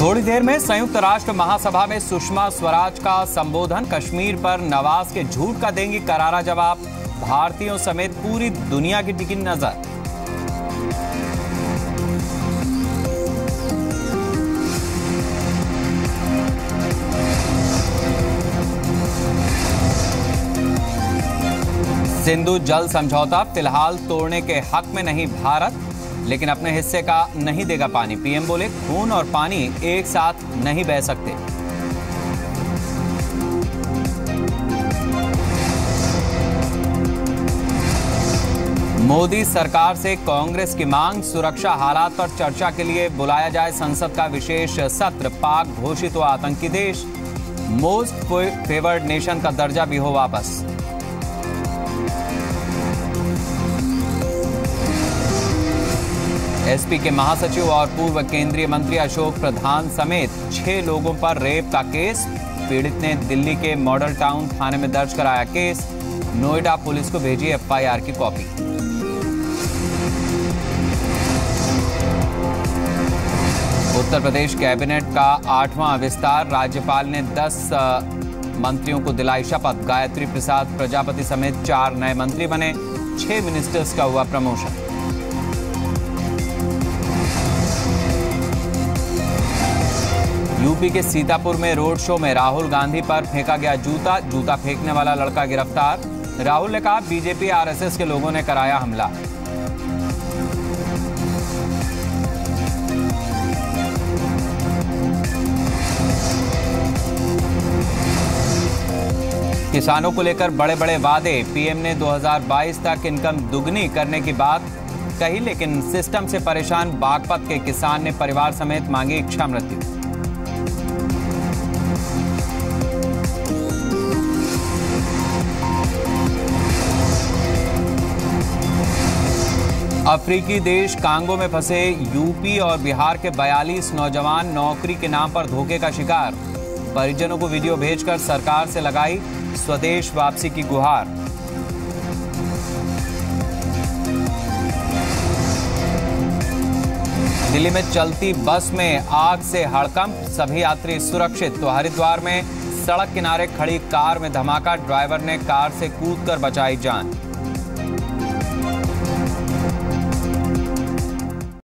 थोड़ी देर में संयुक्त राष्ट्र महासभा में सुषमा स्वराज का संबोधन कश्मीर पर नवाज़ के झूठ का देंगी करारा जवाब। भारतीयों समेत पूरी दुनिया की टिकी नज़र। सिंधु जल समझौता फ़िलहाल तोड़ने के हक में नहीं, भारत। लेकिन अपने हिस्से का नहीं देगा पानी। पीएम बोले, खून और पानी एक साथ नहीं बह सकते। मोदी सरकार से कांग्रेस की मांग, सुरक्षा हालात पर चर्चा के लिए बुलाया जाए। संसद का विशेष सत्र, पाक घोषित हुआ आतंकी देश। मोस्ट फेवर्ड नेशन का दर्जा भी हो वापस। एसपी के महासचिव और पूर्व केंद्रीय मंत्री अशोक प्रधान समेत छह लोगों पर रेप का केस। पीड़ित ने दिल्ली के मॉडल टाउन थाने में दर्ज कराया केस। नोएडा पुलिस को भेजी एफआईआर की कॉपी। उत्तर प्रदेश कैबिनेट का आठवां विस्तार। राज्यपाल ने 10 मंत्रियों को दिलाई शपथ। गायत्री प्रसाद प्रजापति समेत चार नए मंत्री बने। छह मिनिस्टर्स का हुआ प्रमोशन यूपी के सीतापुर में रोड शो में राहुल गांधी पर फेंका गया जूता। जूता फेंकने वाला लड़का गिरफ़्तार। राहुल ने कहा, बीजेपी, आरएसएस के लोगों ने कराया हमला। किसानों को लेकर बड़े बड़े वादे। पीएम ने 2022 तक इनकम दुगनी करने की बात कही, लेकिन सिस्टम से परेशान बागपत के किसान ने परिवार समेत मांगी इच्छा मृत्यु अफ्रीकी देश कांगो में फंसे यूपी और बिहार के 42 नौजवान नौकरी के नाम पर धोखे का शिकार। परिजनों को वीडियो भेजकर सरकार से लगाई स्वदेश वापसी की गुहार। दिल्ली में चलती बस में आग से हड़कंप, सभी यात्री सुरक्षित। तो हरिद्वार में सड़क किनारे खड़ी कार में धमाका, ड्राइवर ने कार से कूदकर बचाई जान।